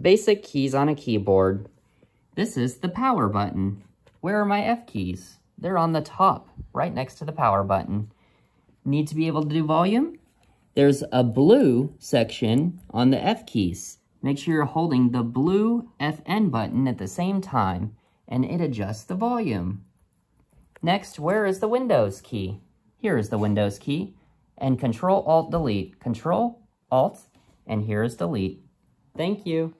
basic keys on a keyboard. This is the power button. Where are my F keys? They're on the top, right next to the power button. Need to be able to do volume? There's a blue section on the F keys. Make sure you're holding the blue FN button at the same time, and it adjusts the volume. Next, where is the Windows key? Here is the Windows key, and Control-Alt-Delete. Control, Alt, and here is Delete. Thank you.